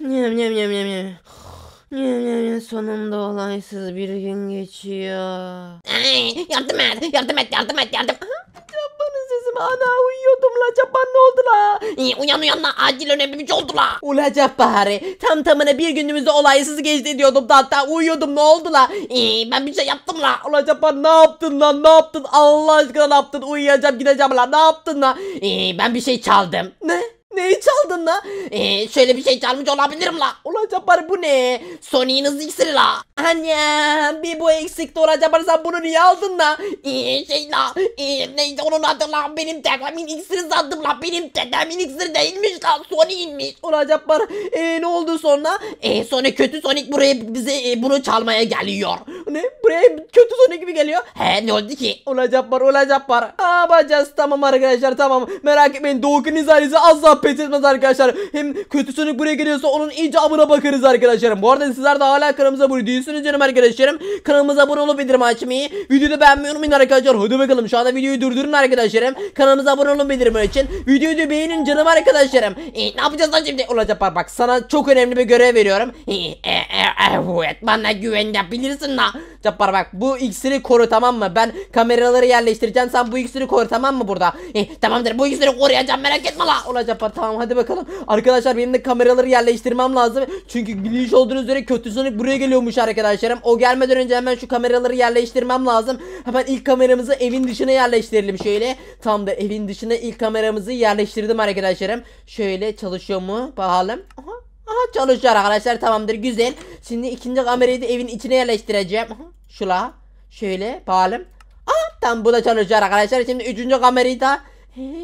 Nyam nyam nyam nyam nyam. Nyam nyam nyam. Sonunda olaysız bir gün geçiyor. Ay, yardım et, yardım et, yardım et, yardım. Cabbar'ın sesi ana uyuyordum la Cabbar ne oldu la? İyi, uyan uyan la, acil önemli bir şey oldu la. Ula Cabbar'ı tam tamına bir günümüzde olaysız geçti diyordum da hatta uyuyordum ne oldu la? İyi, ben bir şey yaptım la. Ula Cabbar ne yaptın lan ne yaptın Allah aşkına ne yaptın uyuyacağım gideceğim la ne yaptın la? İyi, ben bir şey çaldım. Ne? Neyi çaldın la? İyi, şöyle bir şey çalmış olabilirim la. Ula Cabbar bu ne? Sony'nin hızlı iksiri la. Annem bir bu eksikti Ula Cabbar sen bunu niye aldın la? İyi şey la. İyi, neydi onun adı la. Benim dedemin iksiri sandım la. Benim dedemin iksiri değilmiş la. Sony'inmiş. Ula Cabbar ee, ne oldu sonra? E sonra kötü Sonic buraya bize e, bunu çalmaya geliyor. Ne? Buraya kötü Sonic gibi geliyor. He ne oldu ki? Ula Cabbar ula Cabbar. Aa bacağız tamam arkadaşlar tamam. Merak etmeyin Doğukan izahınızı asla pes etmez arkadaşlar. Hem kötü Sonic buraya geliyorsa onun icabına bakarız arkadaşlarım. Bu arada sizler de hala kanalımıza abone değilsiniz canım arkadaşlarım. Kanalımıza abone olup bildirim açmayı. Videoyu beğenmeyi unutmayın arkadaşlar. Hadi bakalım şu anda videoyu durdurun arkadaşlarım. Kanalımıza abone olun bildirim için. Videoyu da beğenin canım arkadaşlarım. E, ne yapacağız lan şimdi? Cabbar bak sana çok önemli bir görev veriyorum. E, e, e, evet bana güvenebilirsin la. Cabbar bak bu iksiri koru tamam mı? Ben kameraları yerleştireceğim sen bu iksiri koru tamam mı burada? E, tamamdır bu iksiri koruyacağım merak etme la. Ula Cabbar tamam hadi bakalım. Arkadaşlar benim de kameraları yerleştirmem lazım. Çünkü biliş olduğunuz üzere kötü Sonic buraya geliyormuş arkadaşlarım. O gelmeden önce hemen şu kameraları yerleştirmem lazım. Hemen ilk kameramızı evin dışına yerleştirelim şöyle. Tam da evin dışına ilk kameramızı yerleştirdim arkadaşlarım. Şöyle çalışıyor mu? Bakalım. Aha. Aha çalışıyor arkadaşlar tamamdır güzel. Şimdi ikinci kamerayı da evin içine yerleştireceğim. Aha, şula. Şöyle bakalım. Aha tam bu da çalışıyor arkadaşlar. Şimdi üçüncü kamerayı da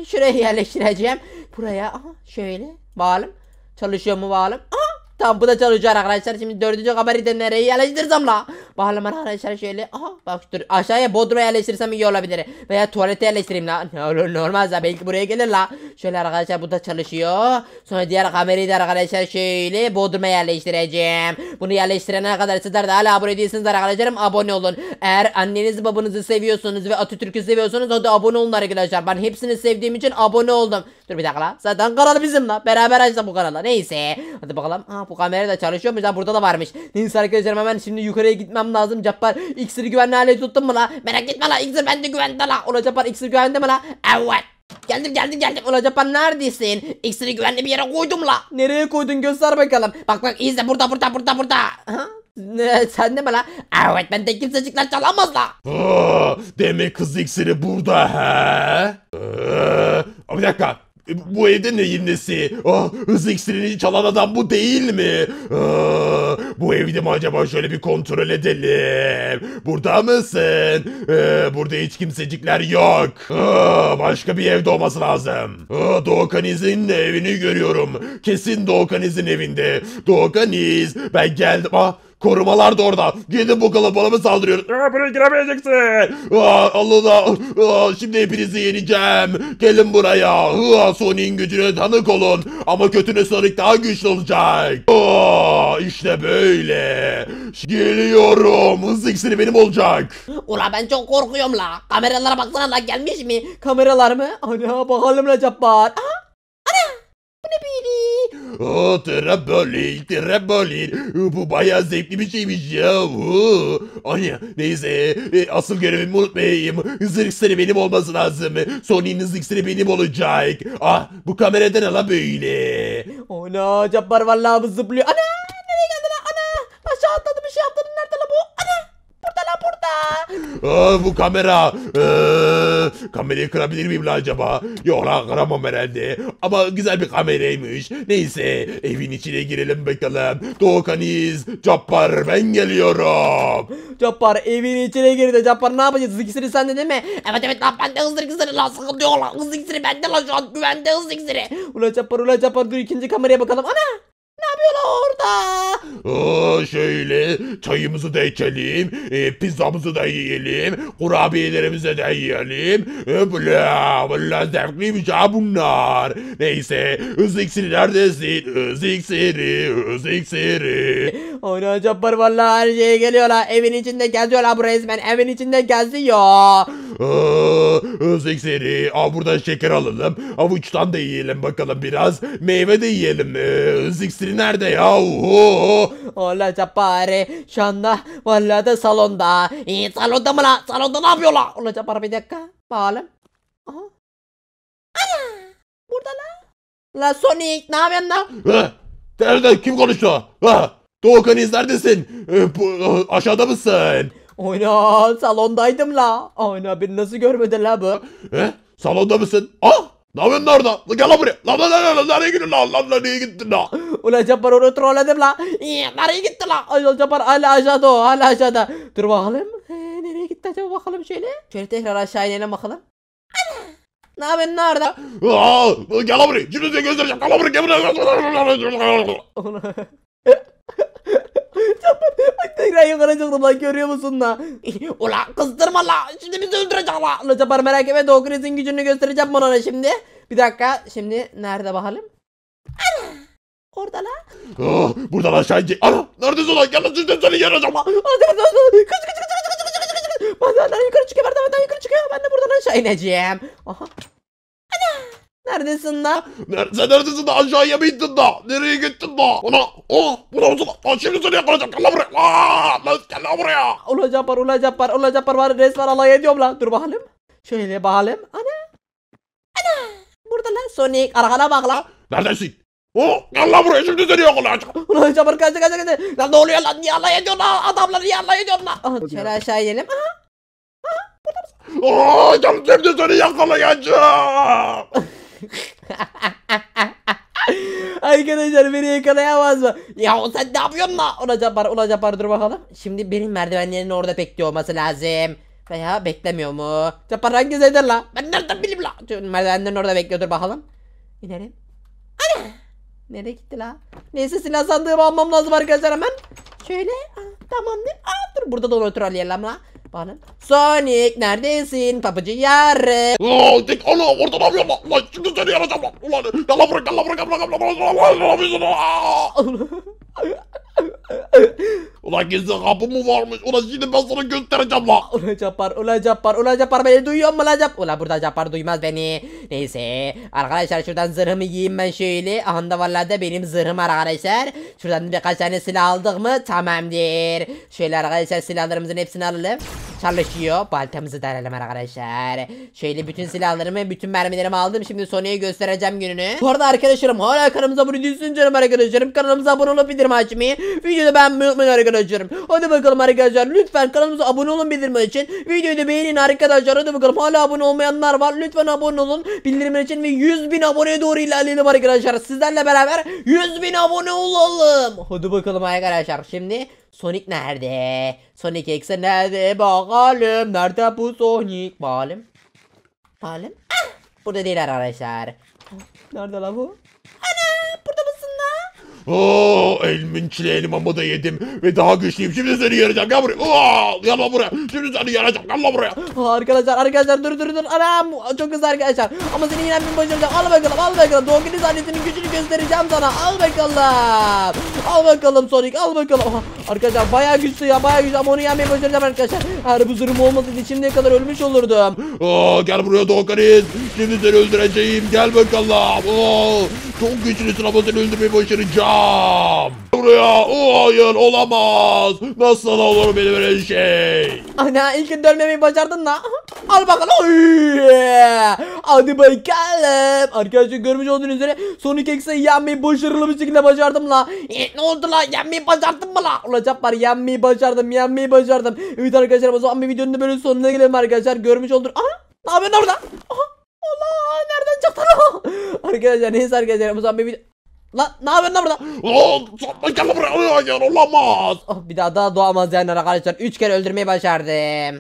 şuraya yerleştireceğim. Buraya aha şöyle bakalım. Çalışıyor mu bakalım. Aha Tamam bu da çalışıyor arkadaşlar. Şimdi dördüncü kamerayı da nereye yerleştirsem la? Bakalım arkadaşlar şöyle. Aha bak dur aşağıya bodruma yerleştirsem iyi olabilir. Veya tuvalete yerleştireyim la. Ne olur ne olmaz la belki buraya gelir la. Şöyle arkadaşlar bu da çalışıyor. Sonra diğer kamerayı da arkadaşlar şöyle bodruma yerleştireceğim. Bunu yerleştirene kadar sizler de hala abone değilsiniz arkadaşlarım abone olun. Eğer annenizi babanızı seviyorsunuz ve Atatürk'ü seviyorsanız hadi abone olun arkadaşlar. Ben hepsini sevdiğim için abone oldum. Dur bir dakika la. Zaten kanal bizim la. Beraber açtık bu kanala. Neyse. Hadi bakalım. Aa bu kamera da çalışıyormuş ha burada da varmış. Neyse arkadaşlarım hemen şimdi yukarıya gitmem lazım. Cappar iksiri güvenli hale tuttun mu la? Merak etme la iksir bende güvende la. Ulan Cappar iksir güvende mi la? Evet. Geldim geldim geldim. Ulan Cappar neredesin? İksiri güvenli bir yere koydum la. Nereye koydun göster bakalım. Bak bak izle burada burada burada burada. Ha? Ne, sen de mi la? Evet bende kimsecikler çalamaz la. Aa, demek kız iksiri burada he? Ee, bir dakika. Bu evde neyin nesi? Ah, hız iksirini çalan adam bu değil mi? Aa, bu evde mi acaba şöyle bir kontrol edelim. Burada mısın? Ee, burada hiç kimsecikler yok. Aa, başka bir evde olması lazım. Aa, Doğukaniz'in evini görüyorum. Kesin Doğukaniz'in evinde. Doğukaniz ben geldim. Ah, Korumalar da orada. Gidin bakalım bana mı saldırıyorsunuz? Aa, buraya giremeyeceksin. Aa, Allah Aa, şimdi hepinizi yeneceğim. Gelin buraya. Aa, Sonic'in gücüne tanık olun. Ama kötünün Sonic daha güçlü olacak. Aa, işte böyle. Geliyorum. Hız iksiri benim olacak. Ula ben çok korkuyorum la. Kameralara baksana la gelmiş mi? Kameralar mı? Ana bakalım la. Aha. Ana. Bu ne böyle? Aa, trambolin, trambolin. Bu bayağı zevkli bir şeymiş ya. Oo. Ay, neyse, e, asıl görevimi unutmayayım. Hız iksiri benim olması lazım. Sonic'in hız iksiri benim olacak. Ah, bu kamerada ne la böyle? Ana Cappar vallahi zıplıyor. Ana nereye geldi la? Ana aşağı atladı bir şey atladı. Nerede la bu? Ana burada la burada. Aa, bu kamera. Ee, kamerayı kırabilir miyim la acaba? Yok la kıramam herhalde. Ama güzel bir kameraymış. Neyse evin içine girelim bakalım. Doğukaniz, Cappar ben geliyorum. Cappar evin içine girdi. Cappar ne yapacağız? İkisini sen de değil mi? Evet evet la bende hız iksiri la sıkıntı yok la. Hız iksiri bende la şu an güvende hız iksiri. Ula Cappar ula Cappar dur ikinci kameraya bakalım. Ana ne yapıyorlar orada? Aa, şöyle çayımızı da içelim. E, pizzamızı da yiyelim. Kurabiyelerimizi de yiyelim. E, bla bla zevkliymiş ha bunlar. Neyse hız iksiri neredesin? Hız iksiri, hız iksiri. Ana Cappar vallahi her şeye geliyorlar. Evin içinde geziyorlar bu resmen. Evin içinde geziyor. Aa, hız iksiri. Aa, buradan şeker alalım. Avuçtan da yiyelim bakalım biraz. Meyve de yiyelim. Ee, hız iksiri nerede ya? Oho. Ola Cabbar şu anda vallahi de salonda. Ee, salonda mı la? Salonda ne yapıyor la? Ola Cabbar bir dakika. Bakalım. Aha. Burada la. La Sonic ne yapıyorsun la? Ha, Nerede? Kim konuştu? Ha, Doğukan İz neredesin? Ee, bu, aşağıda mısın? Oyna salondaydım la. Oyna beni nasıl görmedi la bu? He? Salonda mısın? Ah! Ne yapıyorsun orada? Lan Gel lan buraya. Lan lan lan lan nereye gidiyorsun lan? Lan nereye gittin lan? Ulan Cabbar onu trolledim la. Nereye gitti la? Ay Cabbar hala aşağıda o hala aşağıda. Dur bakalım. Ee, nereye gitti acaba bakalım şöyle. Şöyle tekrar aşağı inelim bakalım. Ne yapıyorsun nerede? Aa, gel lan buraya. Şimdi size göstereceğim. Gel lan buraya. Gel buraya. Tekrar yukarı çıktım lan görüyor musun la? Ula kızdırma la. Şimdi bizi öldürecek la. Ulan Cabbar merak etme Doğu Kriz'in gücünü göstereceğim bana şimdi. Bir dakika şimdi nerede bakalım? Orada la. Ah, Buradan aşağı inecek. Ana neredesin lan? Gel lan şimdi seni yaracağım. Cabbar, Cabbar. Kaç kaç kaç kaç kaç kaç kaç kaç kaç. Merdivenden yukarı çıkıyor merdivenden yukarı çıkıyor. Ben de buradan aşağı ineceğim. Aha. Neredesin lan? Nerede, sen neredesin da aşağıya mı indin da? Nereye gittin da? Ana, oh, burada mısın lan? Lan şimdi seni yakalayacağım. Gel lan buraya. Aa, lan gel lan buraya. Ula Cabbar, Ula Cabbar, Ula Cabbar var resmen alay ediyorum lan. Dur bakalım. Şöyle bakalım. Ana. Ana. Burada lan Sonic. Arkana bak lan. Neredesin? Oh, gel lan buraya şimdi seni yakalayacağım. Ula Cabbar kaçtı kaçtı kaçtı. Lan ne oluyor lan? Niye alay ediyorsun la? Adamları niye alay ediyorsun la? Aha, şöyle aşağı inelim. Aha. Aa, gel şimdi seni yakalayacağım. Arkadaşlar beni yakalayamaz mı? Ya sen ne yapıyorsun la? Ula Cabbar, Ula Cabbar dur bakalım. Şimdi benim merdivenlerin orada bekliyor olması lazım. Veya beklemiyor mu? Cabbar hangi zeyden la? Ben nereden bileyim la? Merdivenlerin orada bekliyor dur bakalım. İnelim. Ana! Nereye gitti la? Neyse silah sandığımı almam lazım arkadaşlar hemen. Şöyle. Aa, tamamdır. Aa, dur burada da onu trolleyelim la. Bana. Sonic neredesin? Papıcı yarı. Ulan dik ana orada ne yapıyorsun lan? Ulan şimdi seni yaracağım lan. Ulan yalla bırak yalla bırak yalla bırak yalla bırak. Ne yapıyorsun? Ulan gizli kapı mı varmış? Ulan şimdi ben sana göstereceğim la. Ula Cabbar, Ula Cabbar, Ula Cabbar beni duyuyor mu la Cabbar? Ula burada Cabbar duymaz beni. Neyse. Arkadaşlar şuradan zırhımı giyeyim ben şöyle. Vallahi da benim zırhım arkadaşlar. Şuradan birkaç tane silah aldık mı tamamdır. Şöyle arkadaşlar silahlarımızın hepsini alalım. Çalışıyor. Baltamızı da alalım arkadaşlar. Şöyle bütün silahlarımı, bütün mermilerimi aldım. Şimdi Sony'ye göstereceğim gününü. Bu arada arkadaşlarım hala kanalımıza abone değilsiniz canım arkadaşlarım. Kanalımıza abone olup bildirim açmayı. Videoda beğenmeyi unutmayın arkadaşlarım. Hadi bakalım arkadaşlar. Lütfen kanalımıza abone olun bildirim için. Videoyu da beğenin arkadaşlar. Hadi bakalım hala abone olmayanlar var. Lütfen abone olun. Bildirimler için ve 100 bin aboneye doğru ilerleyelim arkadaşlar. Sizlerle beraber 100 bin abone olalım. Hadi bakalım arkadaşlar. Şimdi Sonic nerede? Sonic X'e nerede? Bakalım. Nerede bu Sonic? Bakalım. Bakalım. Ah, burada değil arkadaşlar. Nerede la bu? Oo, elimin çileğini da yedim ve daha güçlüyüm. Şimdi seni yaracağım. Gel buraya. Aa, gel lan buraya. Şimdi seni yaracağım. Gel lan buraya. Aa, arkadaşlar arkadaşlar dur dur dur. Anam çok hızlı arkadaşlar. Ama seni yine bir başaracağım. Al bakalım al bakalım. Doğum günü annesinin gücünü göstereceğim sana. Al bakalım. Al bakalım Sonic al bakalım. Aha, arkadaşlar bayağı güçlü ya bayağı güçlü ama onu yenmeyi başaracağım arkadaşlar. Eğer bu zırhım olmasaydı şimdiye kadar ölmüş olurdum. Aa, gel buraya Doğukariz. Şimdi seni öldüreceğim. Gel bakalım. Oo, çok ama seni öldürmeyi başaracağım. Buraya. Oo, hayır olamaz. Nasıl olur benim böyle şey? Ana ilk dönmemeyi başardın la. Al bakalım. Hadi bakalım. Arkadaşlar görmüş olduğunuz üzere Sonic X'e yenmeyi başarılı bir şekilde başardım la. E, ne oldu la? Yenmeyi başardın mı la? Olacak var yenmeyi başardım yenmeyi başardım. Evet arkadaşlar o zaman bir videonun da böyle sonuna gelelim arkadaşlar. Görmüş olduk. Aha ne yapıyorsun orada? Aha Allah nereden çıktı lan? Arkadaşlar neyse arkadaşlar o zaman bir. Lan ne yapıyorsun lan burada? Gel buraya. Olamaz. Oh, bir daha daha doğamaz yani arkadaşlar. Üç kere öldürmeyi başardım.